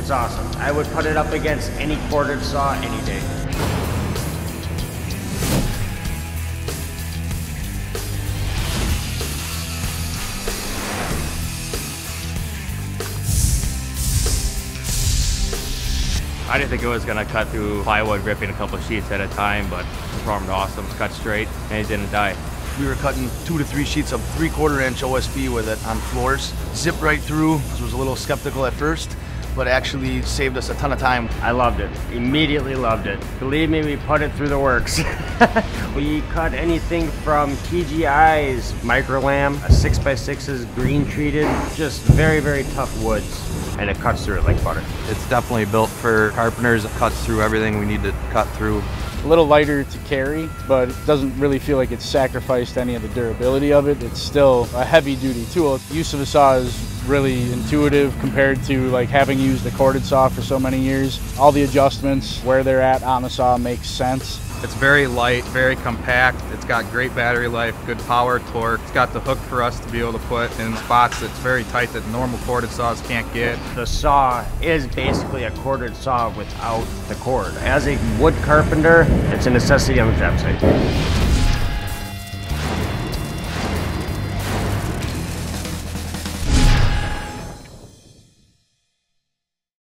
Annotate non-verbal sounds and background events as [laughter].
It's awesome. I would put it up against any corded saw any day. I didn't think it was gonna cut through plywood, ripping a couple of sheets at a time, but it performed awesome. Cut straight, and it didn't die. We were cutting two to three sheets of three quarter inch OSB with it on floors. Zipped right through. I was a little skeptical at first, but actually saved us a ton of time. I loved it. Immediately loved it. Believe me, we put it through the works. [laughs] we cut anything from TJI's Microllam, a 6x6's green treated, just very, very tough woods. And it cuts through it like butter. It's definitely built for carpenters. It cuts through everything we need to cut through. A little lighter to carry, but it doesn't really feel like it's sacrificed any of the durability of it. It's still a heavy duty tool. Use of a saw is really intuitive compared to like having used a corded saw for so many years. All the adjustments, where they're at on the saw makes sense. It's very light, very compact. It's got great battery life, good power, torque. It's got the hook for us to be able to put in spots that's very tight that normal corded saws can't get. The saw is basically a corded saw without the cord. As a wood carpenter, it's a necessity on the job site.